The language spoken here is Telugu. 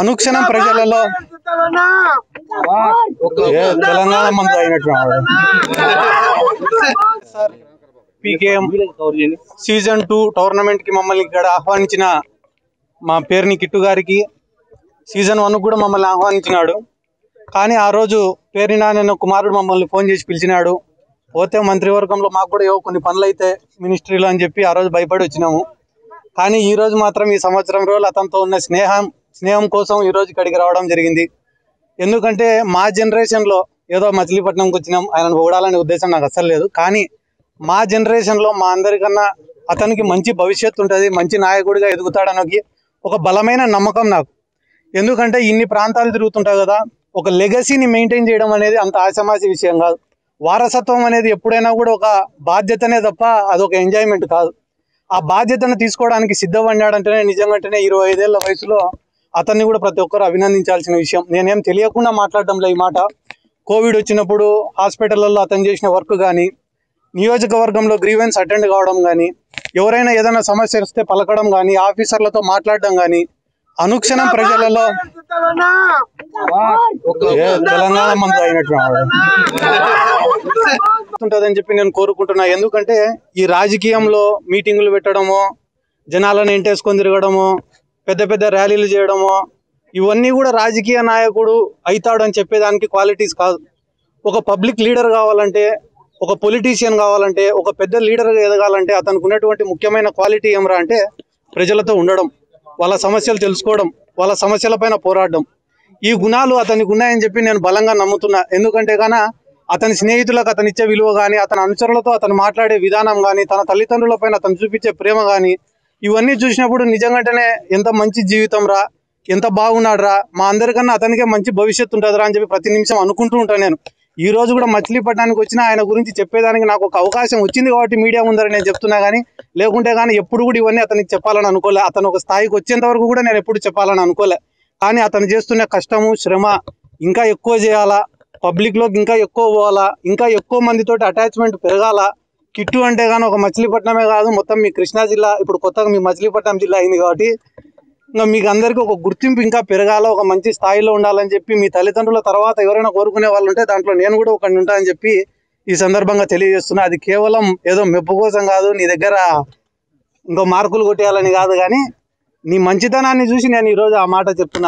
అనుక్షణం ప్రజలలో ఏ తెలంగాణ మంది అయినట్టు పీకేఎం సీజన్ టూ టోర్నమెంట్కి మమ్మల్ని ఇక్కడ ఆహ్వానించిన మా పేరుని కిట్టు గారికి సీజన్ వన్ కూడా మమ్మల్ని ఆహ్వానించినాడు. కానీ ఆ రోజు పేరుని నాన్న కుమారుడు మమ్మల్ని ఫోన్ చేసి పిలిచినాడు. పోతే మంత్రివర్గంలో మాకు కూడా ఏవో కొన్ని పనులు అయితే మినిస్ట్రీలో అని చెప్పి ఆ రోజు భయపడి వచ్చినాము. కానీ ఈ రోజు మాత్రం ఈ సంవత్సరం రోజులు అతనితో ఉన్న స్నేహం స్నేహం కోసం ఈ రోజు ఇక్కడికి రావడం జరిగింది. ఎందుకంటే మా జనరేషన్లో ఏదో మచిలీపట్నంకి వచ్చినాం ఆయనను పొగడాలనే ఉద్దేశం నాకు అస్సలు లేదు. కానీ మా జనరేషన్లో మా అందరికన్నా అతనికి మంచి భవిష్యత్తు ఉంటుంది మంచి నాయకుడిగా ఎదుగుతాడనకి ఒక బలమైన నమ్మకం నాకు. ఎందుకంటే ఇన్ని ప్రాంతాలు తిరుగుతుంటాయి కదా ఒక లెగసీని మెయింటైన్ చేయడం అనేది అంత ఆశమాసి విషయం కాదు. వారసత్వం అనేది ఎప్పుడైనా కూడా ఒక బాధ్యతనే తప్ప అదొక ఎంజాయ్మెంట్ కాదు. ఆ బాధ్యతను తీసుకోవడానికి సిద్ధపడినాడంటేనే నిజంగానే ఇరవై ఐదేళ్ళ వయసులో అతన్ని కూడా ప్రతి ఒక్కరు అభినందించాల్సిన విషయం. నేనేం తెలియకుండా మాట్లాడడంలో ఈ మాట. కోవిడ్ వచ్చినప్పుడు హాస్పిటల్లో అతను చేసిన వర్క్ కానీ నియోజకవర్గంలో గ్రీవెన్స్ అటెండ్ కావడం కానీ ఎవరైనా ఏదైనా సమస్య వస్తే పలకడం కానీ ఆఫీసర్లతో మాట్లాడడం కానీ అనుక్షణం ప్రజలలో తెలంగాణ మంది అయినట్టు చెప్పి నేను కోరుకుంటున్నా. ఎందుకంటే ఈ రాజకీయంలో మీటింగులు పెట్టడము జనాలను ఎంటేసుకొని తిరగడము పెద్ద పెద్ద ర్యాలీలు చేయడము ఇవన్నీ కూడా రాజకీయ నాయకుడు అవుతాడు అని చెప్పేదానికి క్వాలిటీస్ కాదు. ఒక పబ్లిక్ లీడర్ కావాలంటే ఒక పొలిటీషియన్ కావాలంటే ఒక పెద్ద లీడర్గా ఎదగాలంటే అతనికి ఉన్నటువంటి ముఖ్యమైన క్వాలిటీ ఏమరా అంటే ప్రజలతో ఉండడం వాళ్ళ సమస్యలు తెలుసుకోవడం వాళ్ళ సమస్యలపైన పోరాడడం. ఈ గుణాలు అతనికి ఉన్నాయని చెప్పి నేను బలంగా నమ్ముతున్నా. ఎందుకంటే గాన అతని స్నేహితులకు అతను ఇచ్చే విలువ కానీ అతని అనుచరులతో అతను మాట్లాడే విధానం కానీ తన తల్లిదండ్రులపైన అతను చూపించే ప్రేమ కానీ ఇవన్నీ చూసినప్పుడు నిజంగానే ఎంత మంచి జీవితం రా ఎంత బాగున్నాడు రా మా అందరికన్నా అతనికే మంచి భవిష్యత్తు ఉంటుంది అని చెప్పి ప్రతి నిమిషం అనుకుంటూ ఉంటాను నేను. ఈ రోజు కూడా మచిలీపట్నానికి వచ్చిన ఆయన గురించి చెప్పేదానికి నాకు ఒక అవకాశం వచ్చింది కాబట్టి మీడియా ముందర నేను చెప్తున్నా కానీ లేకుంటే కానీ ఎప్పుడు కూడా ఇవన్నీ అతనికి చెప్పాలని అనుకోలే. అతను ఒక స్థాయికి వచ్చేంత వరకు కూడా నేను ఎప్పుడు చెప్పాలని అనుకోలే. కానీ అతను చేస్తున్న కష్టము శ్రమ ఇంకా ఎక్కువ చేయాలా? పబ్లిక్లోకి ఇంకా ఎక్కువ పోవాలా? ఇంకా ఎక్కువ మందితోటి అటాచ్మెంట్ పెరగాల? కిట్టు అంటే కానీ ఒక మచిలీపట్నమే కాదు మొత్తం మీ కృష్ణా జిల్లా ఇప్పుడు కొత్తగా మీ మచిలీపట్నం జిల్లా అయింది కాబట్టి ఇంకా మీకు అందరికీ ఒక గుర్తింపు ఇంకా పెరగాల ఒక మంచి స్థాయిలో ఉండాలని చెప్పి మీ తల్లిదండ్రుల తర్వాత ఎవరైనా కోరుకునే వాళ్ళు ఉంటే దాంట్లో నేను కూడా ఒకటి ఉంటానని చెప్పి ఈ సందర్భంగా తెలియజేస్తున్నా. అది కేవలం ఏదో మెప్పు కోసం కాదు నీ దగ్గర ఇంకో మార్కులు కొట్టేయాలని కాదు కానీ నీ మంచితనాన్ని చూసి నేను ఈరోజు ఆ మాట చెప్తున్నా.